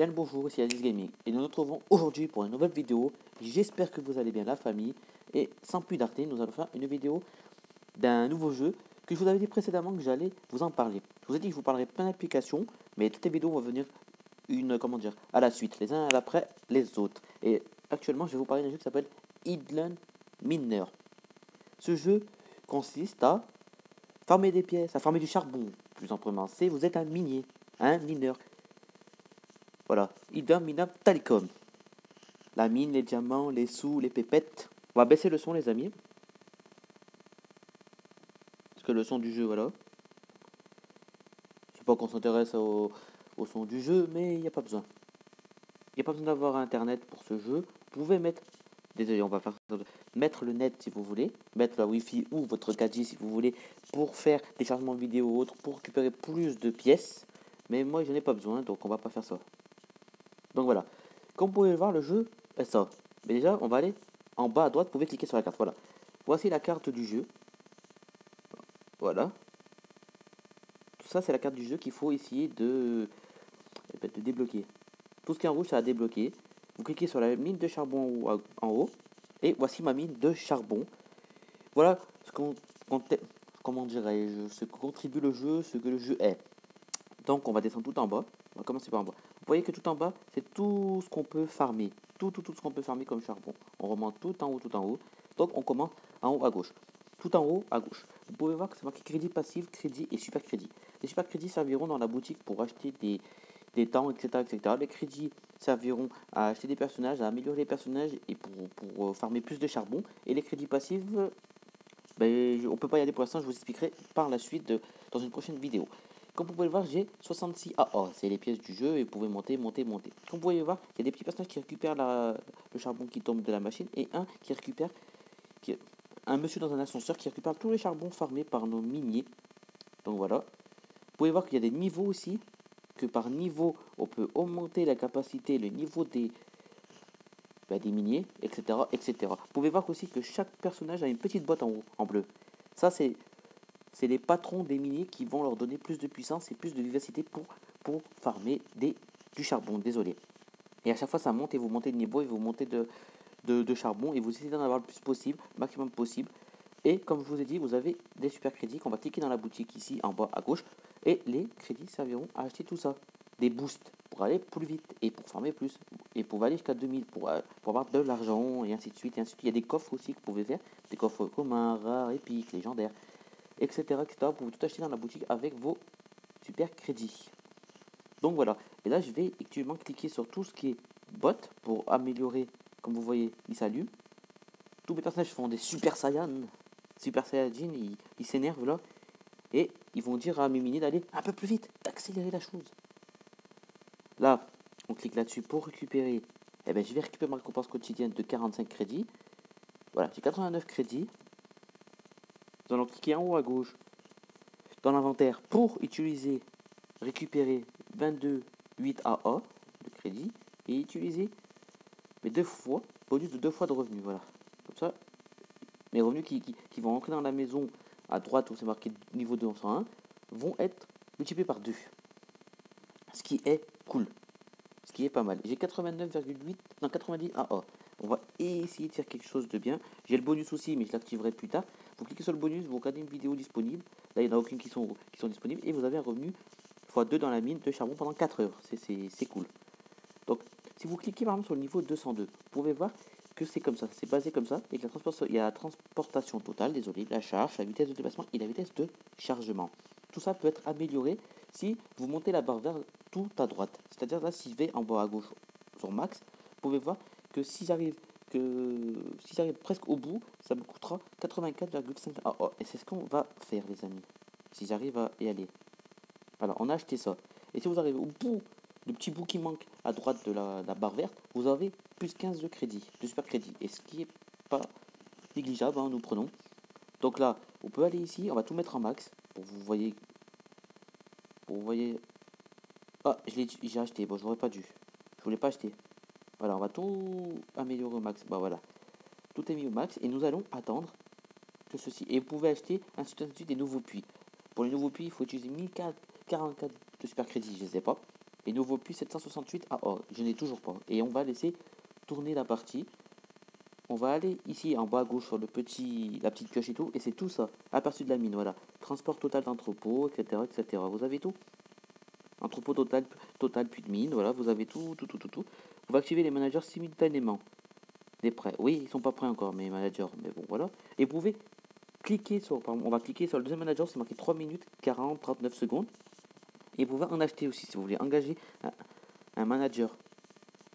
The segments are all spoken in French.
Bien le bonjour, ici Alice Gaming et nous nous retrouvons aujourd'hui pour une nouvelle vidéo. J'espère que vous allez bien la famille et sans plus tarder, nous allons faire une vidéo d'un nouveau jeu que je vous avais dit précédemment que j'allais vous en parler. Je vous ai dit que je vous parlerai plein d'applications, mais toutes les vidéos vont venir une comment dire à la suite, les uns après les autres. Et actuellement, je vais vous parler d'un jeu qui s'appelle Hidden Miner. Ce jeu consiste à farmer des pièces, à farmer du charbon, plus amplement. C'est vous êtes un minier, un mineur voilà, Mina Telecom. La mine, les diamants, les sous, les pépettes. On va baisser le son, les amis. Parce que le son du jeu, voilà. Je sais pas qu'on s'intéresse au, son du jeu, mais il n'y a pas besoin. Il n'y a pas besoin d'avoir internet pour ce jeu. Vous pouvez mettre. Désolé, on va faire mettre le net si vous voulez, mettre la wifi ou votre 4G si vous voulez pour faire des chargements vidéo ou autres, pour récupérer plus de pièces. Mais moi, je n'ai pas besoin, donc on va pas faire ça. Donc voilà. Comme vous pouvez le voir, le jeu est ça. Mais déjà, on va aller en bas à droite. Vous pouvez cliquer sur la carte. Voilà. Voici la carte du jeu. Voilà. Ça, c'est la carte du jeu qu'il faut essayer de, de débloquer. Tout ce qui est en rouge, ça a débloqué. Vous cliquez sur la mine de charbon en haut. Et voici ma mine de charbon. Voilà ce qu'on, comment dirais-je, ce que contribue le jeu, ce que le jeu est. Donc on va descendre tout en bas. On va commencer par en bas. Vous voyez que tout en bas, c'est tout ce qu'on peut farmer. Tout, tout, tout ce qu'on peut farmer comme charbon. On remonte tout en haut, tout en haut. Donc on commence en haut à gauche. Tout en haut à gauche. Vous pouvez voir que c'est marqué crédit passif, crédit et super crédit. Les super crédits serviront dans la boutique pour acheter des, temps, etc., etc. Les crédits serviront à acheter des personnages, à améliorer les personnages et pour, pour euh, farmer plus de charbon. Et les crédits passifs, ben, on ne peut pas y aller pour l'instant, je vous expliquerai par la suite dans une prochaine vidéo. Comme vous pouvez le voir, j'ai 66 AA. C'est les pièces du jeu et vous pouvez monter, monter, monter. Comme vous pouvez voir, il y a des petits personnages qui récupèrent le charbon qui tombe de la machine et un qui récupère qui, un monsieur dans un ascenseur qui récupère tous les charbons farmés par nos miniers. Donc voilà. Vous pouvez voir qu'il y a des niveaux aussi. Que par niveau, on peut augmenter la capacité, le niveau des, bah, des miniers, etc., etc. Vous pouvez voir aussi que chaque personnage a une petite boîte en en bleu. Ça, c'est c'est les patrons des miniers qui vont leur donner plus de puissance et plus de vivacité pour, pour farmer du charbon. Désolé. Et à chaque fois, ça monte et vous montez de niveau et vous montez de, de, charbon et vous essayez d'en avoir le plus possible, maximum possible. Et comme je vous ai dit, vous avez des super crédits qu'on va cliquer dans la boutique ici en bas à gauche. Et les crédits serviront à acheter tout ça. Des boosts pour aller plus vite et pour farmer plus. Et pour aller jusqu'à 2000 pour, euh, pour avoir de l'argent et ainsi de suite. Et ainsi de suite. Il y a des coffres aussi que vous pouvez faire. Des coffres communs, rares, épiques, légendaires etc., etc. Pour tout acheter dans la boutique avec vos super crédits. Donc voilà. Et là, je vais actuellement cliquer sur tout ce qui est bot pour améliorer. Comme vous voyez, il s'allume. Tous mes personnages font des super saiyans. Super saiyajin, ils s'énervent là. Et ils vont dire à mes mini d'aller un peu plus vite, d'accélérer la chose. Là, on clique là-dessus pour récupérer. Eh bien, je vais récupérer ma récompense quotidienne de 45 crédits. Voilà, j'ai 89 crédits. Allons cliquer en haut à gauche dans l'inventaire pour utiliser, récupérer 22 8 AA de crédit et utiliser mes deux fois, bonus de deux fois de revenus. Voilà. Comme ça, mes revenus qui, qui, vont entrer dans la maison à droite où c'est marqué niveau 201 vont être multipliés par 2. Ce qui est cool. Ce qui est pas mal. J'ai 89,8, non 90 AA. On va essayer de faire quelque chose de bien. J'ai le bonus aussi, mais je l'activerai plus tard. Vous cliquez sur le bonus, vous regardez une vidéo disponible. Là, il n'y en a aucune qui sont, qui sont disponibles. Et vous avez un revenu x2 dans la mine de charbon pendant 4 heures. C'est cool. Donc, si vous cliquez par exemple sur le niveau 202, vous pouvez voir que c'est comme ça. C'est basé comme ça. Et que la il y a la transportation totale, désolé, la charge, la vitesse de déplacement et la vitesse de chargement. Tout ça peut être amélioré si vous montez la barre vers tout à droite. C'est-à-dire là, si je vais en bas à gauche sur max, vous pouvez voir que si j'arrive que si j'arrive presque au bout, ça me coûtera 84,5 ah, oh, et c'est ce qu'on va faire les amis. Si j'arrive à y aller. Voilà, on a acheté ça. Et si vous arrivez au bout, le petit bout qui manque à droite de la, barre verte, vous avez plus 15 de crédit, de super crédit. Et ce qui est pas négligeable, hein, nous prenons. Donc là, on peut aller ici, on va tout mettre en max. Pour vous voyez. Pour vous voyez. Ah, j'ai acheté. Bon, j'aurais pas dû. Je voulais pas acheter. Voilà, on va tout améliorer au max. Bah voilà. Tout est mis au max et nous allons attendre que ceci. Et vous pouvez acheter ainsi de des nouveaux puits. Pour les nouveaux puits, il faut utiliser 1044 de super crédit, je ne sais pas. Et nous vaut plus 768. Ah oh, je n'ai toujours pas. Et on va laisser tourner la partie. On va aller ici en bas à gauche sur le petit, la petite pioche et tout. Et c'est tout ça. Aperçu de la mine, voilà. Transport total d'entrepôt, etc., etc. Vous avez tout. Entrepôt total, total puis de mine, voilà. Vous avez tout, tout, tout, tout, tout. On va activer les managers simultanément. Des prêts. Oui, ils sont pas prêts encore, mes managers. Mais bon, voilà. Et vous pouvez cliquer sur, on va cliquer sur le deuxième manager, c'est marqué 3 minutes 40, 39 secondes. Et vous pouvez en acheter aussi si vous voulez engager un, manager.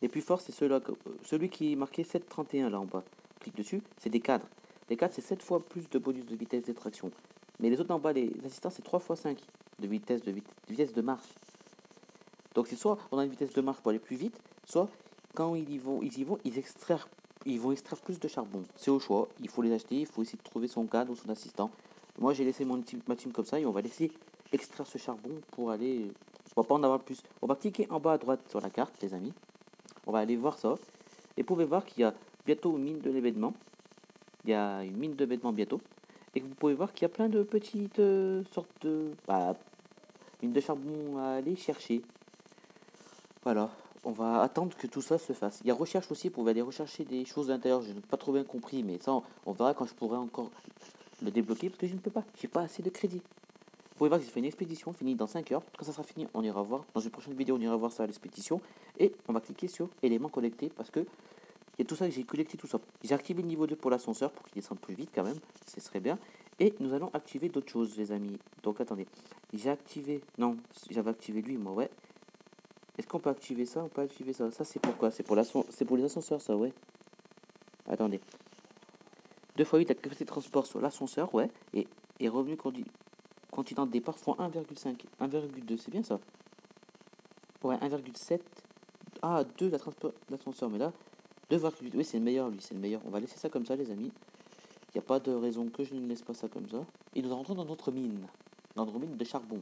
Les plus forts, c'est celui qui est marqué 731 là en bas. Clique dessus, c'est des cadres. Les cadres, c'est 7 fois plus de bonus de vitesse d'extraction. Mais les autres en bas, les assistants, c'est 3 fois 5 de vitesse de, vitesse de marche. Donc c'est soit on a une vitesse de marche pour aller plus vite, soit quand ils y vont, ils y vont, ils extraire ils vont extraire plus de charbon. C'est au choix. Il faut les acheter. Il faut essayer de trouver son cadre ou son assistant. Moi, j'ai laissé mon team, ma team comme ça et on va laisser extraire ce charbon pour aller. On va pas en avoir plus. On va cliquer en bas à droite sur la carte, les amis. On va aller voir ça. Et vous pouvez voir qu'il y a bientôt une mine de l'événement. Il y a une mine de vêtements bientôt. Et vous pouvez voir qu'il y a plein de petites euh, sortes de. Bah, mines de charbon à aller chercher. Voilà on va attendre que tout ça se fasse. Il y a recherche aussi, pour aller rechercher des choses à l'intérieur. Je n'ai pas trop bien compris, mais ça, on verra quand je pourrai encore le débloquer, parce que je ne peux pas. J'ai pas assez de crédit. Vous pouvez voir que j'ai fait une expédition finie dans 5 heures. Quand ça sera fini, on ira voir. Dans une prochaine vidéo, on ira voir ça à l'expédition. Et on va cliquer sur éléments collectés parce que il y a tout ça, j'ai collecté tout ça. J'ai activé le niveau 2 pour l'ascenseur pour qu'il descende plus vite quand même. Ce serait bien. Et nous allons activer d'autres choses, les amis. Donc attendez. J'ai activé. Non, j'avais activé lui, moi, ouais. Est-ce qu'on peut activer ça On peut activer ça? Ça, c'est pourquoi? C'est pour, c'est pour les ascenseurs, ça, ouais. Attendez. 2 fois 8, la capacité de transport sur l'ascenseur, ouais. Et, et revenu continent de départ font 1,5. 1,2, c'est bien ça? Ouais, 1,7. Ah, 2 la transport l'ascenseur, mais là, 2,8. Oui, c'est le meilleur, lui, c'est le meilleur. On va laisser ça comme ça, les amis. Il n'y a pas de raison que je ne laisse pas ça comme ça. Et nous rentrons dans notre mine. Dans notre mine de charbon.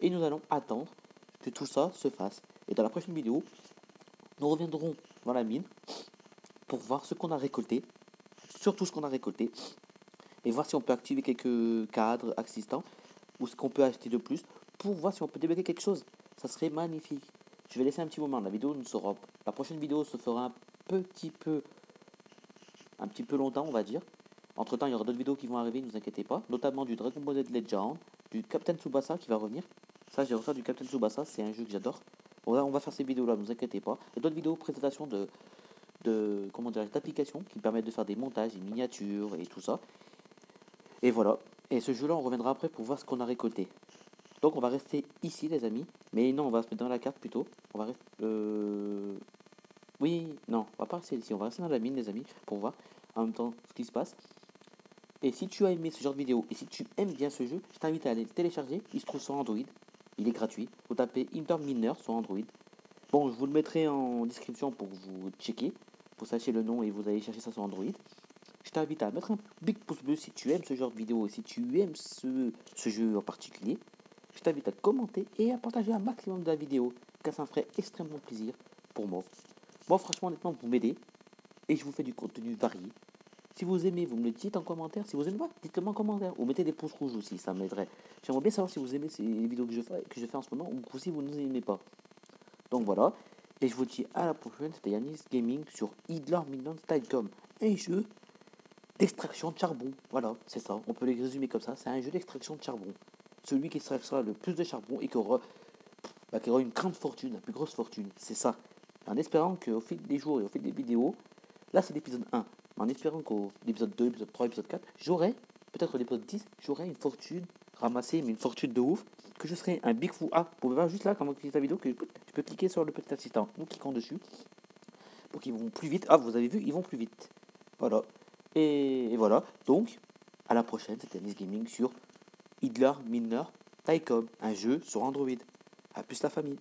Et nous allons attendre que tout ça se fasse. Et dans la prochaine vidéo, nous reviendrons dans la mine pour voir ce qu'on a récolté, surtout ce qu'on a récolté, et voir si on peut activer quelques cadres assistants ou ce qu'on peut acheter de plus pour voir si on peut débloquer quelque chose. Ça serait magnifique. Je vais laisser un petit moment. La vidéo ne sera. La prochaine vidéo se fera un petit peu. Un petit peu longtemps, on va dire. Entre temps, il y aura d'autres vidéos qui vont arriver, ne vous inquiétez pas. Notamment du Dragon Ball Z Legend, du Captain Tsubasa qui va revenir. Ça, j'ai reçu du Captain Tsubasa, c'est un jeu que j'adore. On va faire ces vidéos-là, ne vous inquiétez pas. Et d'autres vidéos présentation de, de d'applications qui permettent de faire des montages, des miniatures et tout ça. Et voilà. Et ce jeu-là, on reviendra après pour voir ce qu'on a récolté. Donc on va rester ici, les amis. Mais non, on va se mettre dans la carte plutôt. On va rester. Euh... Oui, non, on va pas rester ici. On va rester dans la mine, les amis, pour voir en même temps ce qui se passe. Et si tu as aimé ce genre de vidéo et si tu aimes bien ce jeu, je t'invite à aller le télécharger. Il se trouve sur Android. Il est gratuit. Vous tapez Inter Miner sur Android. Bon, je vous le mettrai en description pour vous checker, pour sachiez le nom et vous allez chercher ça sur Android. Je t'invite à mettre un big pouce bleu si tu aimes ce genre de vidéo et si tu aimes ce, ce jeu en particulier. Je t'invite à commenter et à partager un maximum de la vidéo, car ça me ferait extrêmement plaisir pour moi. Moi, franchement, honnêtement, vous m'aidez et je vous fais du contenu varié. Si vous aimez, vous me le dites en commentaire. Si vous aimez pas, dites-le en commentaire. Ou mettez des pouces rouges aussi, ça m'aiderait. J'aimerais bien savoir si vous aimez ces vidéos que je fais, que je fais en ce moment ou si vous ne les aimez pas. Donc voilà. Et je vous dis à la prochaine. C'était Yanis Gaming sur Idler Million Stylecom. Un jeu d'extraction de charbon. Voilà, c'est ça. On peut les résumer comme ça. C'est un jeu d'extraction de charbon. Celui qui extraira le plus de charbon et qui aura, bah, qui aura une grande fortune, la plus grosse fortune. C'est ça. En espérant qu'au fil des jours et au fil des vidéos, là c'est l'épisode 1 en espérant qu'au l'épisode 2, épisode 3, épisode 4, j'aurai, peut-être l'épisode 10, j'aurai une fortune ramassée, mais une fortune de ouf, que je serai un big fou. Ah, vous pouvez voir juste là, quand vous cliquez la vidéo, que tu peux cliquer sur le petit assistant, ou cliquant dessus, pour qu'ils vont plus vite. Ah, vous avez vu, ils vont plus vite. Voilà. Et, voilà. Donc, à la prochaine, c'était Miss Gaming sur Idler Miner Tycom, un jeu sur Android. A plus la famille.